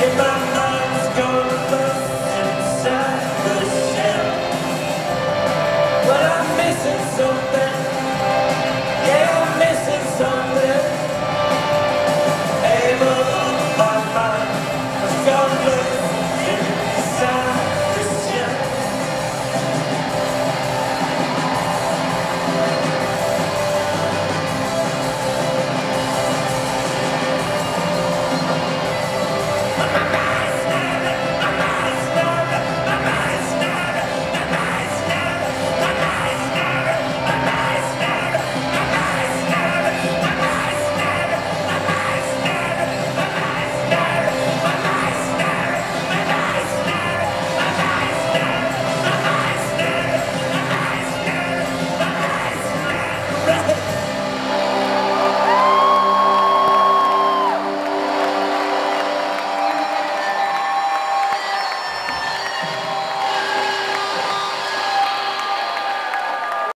if my mind's gone